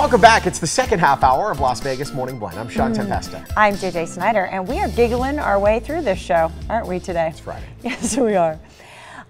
Welcome back. It's the second half hour of Las Vegas Morning Blend. I'm Shawn mm. Tempesta. I'm JJ Snyder, and we are giggling our way through this show, aren't we today? It's Friday. Yes, we are.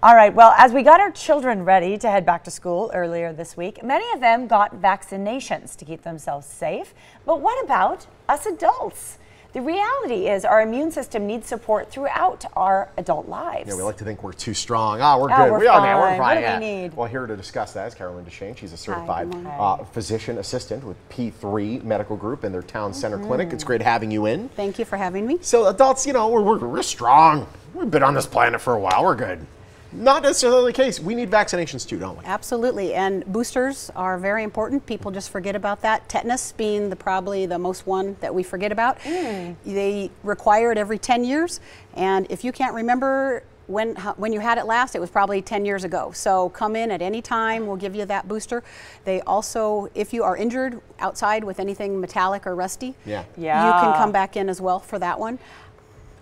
All right, well, as we got our children ready to head back to school earlier this week, many of them got vaccinations to keep themselves safe. But what about us adults? The reality is our immune system needs support throughout our adult lives. Yeah, we like to think we're too strong. Ah, we're Oh, good. we're we are man. We're fine. fine. What do we need? Well, here to discuss that is Carolyn Deshane. She's a certified morning. uh, physician assistant with P3 Medical Group in their town center Mm-hmm. clinic. It's great having you in. Thank you for having me. So adults, you know, we're, we're, we're strong. We've been on this planet for a while. We're good. Not necessarily the case. We need vaccinations too, don't we? Absolutely, and boosters are very important. People just forget about that. Tetanus being the probably the most one that we forget about. Mm. They require it every 10 years, and if you can't remember when when you had it last, it was probably 10 years ago. So come in at any time. We'll give you that booster. They also, if you are injured outside with anything metallic or rusty, Yeah. Yeah. you can come back in as well for that one.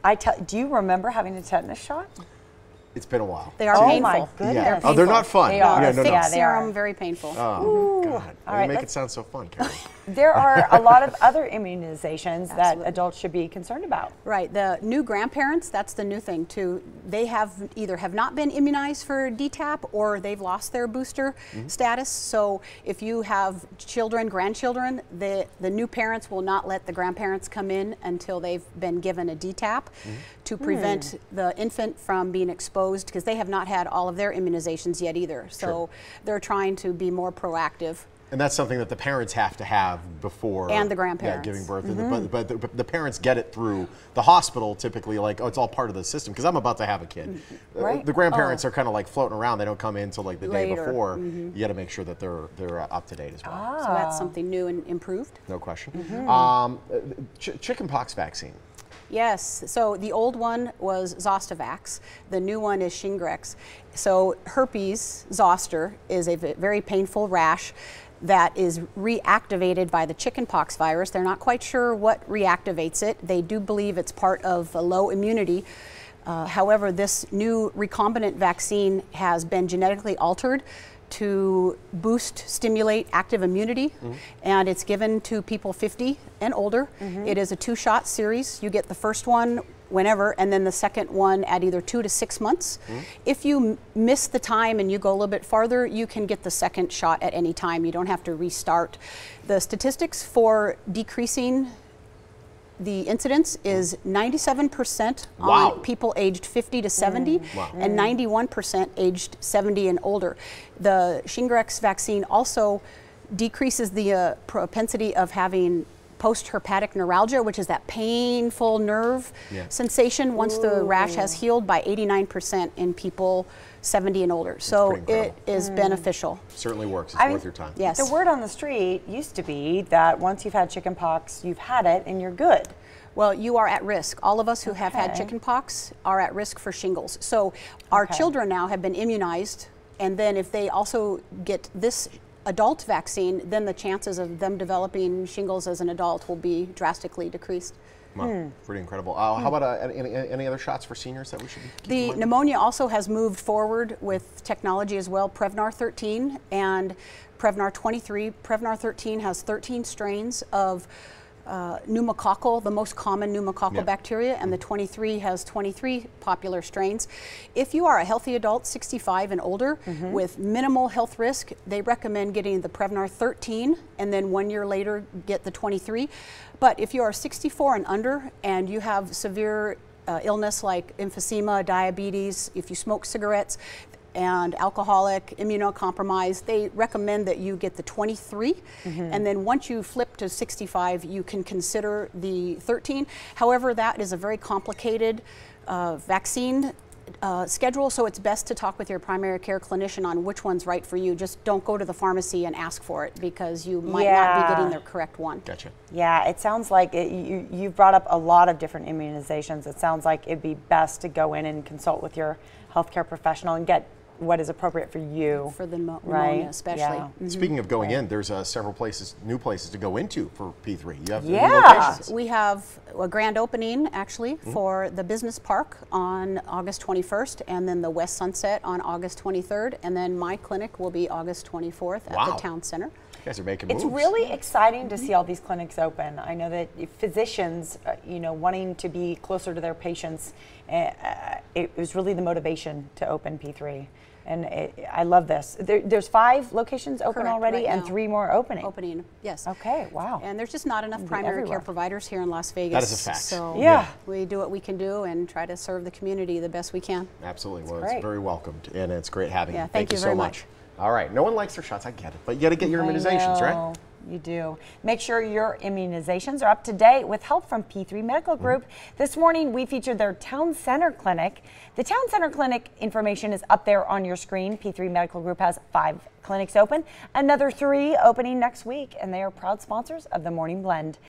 I tell, do you remember having a tetanus shot? It's been a while. They are Oh painful. my goodness. Yeah. Oh, they're not fun. They are. Yeah, no, no. Thick Yeah, they are. serum, very painful. Oh, God. All you right, make it let's- sound so fun, Carolyn. There are a lot of other immunizations that adults should be concerned about. Right. The new grandparents, that's the new thing too. They have either have not been immunized for DTaP or they've lost their booster mm-hmm. status. So if you have children, grandchildren, the, the new parents will not let the grandparents come in until they've been given a DTaP mm-hmm. to prevent hmm. the infant from being exposed because they have not had all of their immunizations yet either. So Sure. they're trying to be more proactive. And that's something that the parents have to have before And the yeah, grandparents. giving birth. And the- But, but, the, but the parents get it through the hospital typically, like, oh, it's all part of the system. Because I'm about to have a kid. Uh, Right. the grandparents are kind of like floating around. They don't come in until like the day Later. before. You got to make sure that they're they're up to date as well. Ah. So that's something new and improved. No question. Um, uh, ch- chickenpox vaccine. Yes. So the old one was Zostavax. The new one is Shingrix. So herpes zoster is a v- very painful rash that is reactivated by the chickenpox virus. They're not quite sure what reactivates it. They do believe it's part of a low immunity. Uh, however, this new recombinant vaccine has been genetically altered to boost, stimulate active immunity, and it's given to people 50 and older. It is a two shot series. You get the first one whenever, and then the second one at either two to six months. Hmm. If you m- miss the time and you go a little bit farther, you can get the second shot at any time. You don't have to restart. The statistics for decreasing the incidence hmm. is 97% Wow. on people aged 50 to 70 hmm. Wow. and 91% aged 70 and older. The Shingrix vaccine also decreases the uh, propensity of having post-herpetic neuralgia, which is that painful nerve Yeah. sensation once the rash has healed by 89% in people 70 and older. So pretty it hmm. beneficial. Certainly works. It's I- worth your time. Yes. The word on the street used to be that once you've had chickenpox, you've had it and you're good. Well, you are at risk. All of us who have had Okay. chickenpox are at risk for shingles. So our Okay. children now have been immunized, and then if they also get this adult vaccine, then the chances of them developing shingles as an adult will be drastically decreased. Wow, Hmm. pretty incredible. Uh, How about uh, any, any other shots for seniors that we should be The pneumonia also has moved forward with technology as well. Prevnar 13 and Prevnar 23. Prevnar 13 has 13 strains of uh, pneumococcal, the most common pneumococcal Yeah. bacteria, and the 23 has 23 popular strains. If you are a healthy adult, 65 and older, with minimal health risk, they recommend getting the Prevnar 13 and then one year later get the 23. But if you are 64 and under and you have severe uh, illness like emphysema, diabetes, if you smoke cigarettes, and alcoholic, immunocompromised, they recommend that you get the 23. And then once you flip to 65, you can consider the 13. However, that is a very complicated uh, vaccine. Uh, schedule, so it's best to talk with your primary care clinician on which one's right for you. Just don't go to the pharmacy and ask for it because you might not be getting the correct one. Gotcha. Yeah, it sounds like it, you, you've brought up a lot of different immunizations. It sounds like it'd be best to go in and consult with your healthcare professional and get what is appropriate for you. For the pneumo- Right, especially. yeah. Mhm. Speaking of going in, there's uh, several places, new places to go into for P3. You have new Yeah. locations. We have a grand opening actually Mm-hmm. for the business park on August 21st, and then the West Sunset on August 23rd, and then my clinic will be August 24th at Wow. the town center. You guys are making It's moves. really exciting to see all these clinics open. I know that physicians, uh, you know, wanting to be closer to their patients, uh, uh, it was really the motivation to open P3. And it, I love this. There, there's five locations open Correct, already right and now. three more opening. Opening, yes. Okay, wow. And there's just not enough primary everywhere. care providers here in Las Vegas. is a fact. So Yeah. we do what we can do and try to serve the community the best we can. Absolutely. Well, great. it's very welcomed, and it's great having Yeah, you. thank you so very much. much. All right. No one likes their shots. I get it, but you got to get your I immunizations, right? You do. Make sure your immunizations are up to date with help from P3 Medical Mm-hmm. Group. This morning we featured their Town Center Clinic. The Town Center Clinic information is up there on your screen. P3 Medical Group has five clinics open, another three opening next week, and they are proud sponsors of the Morning Blend.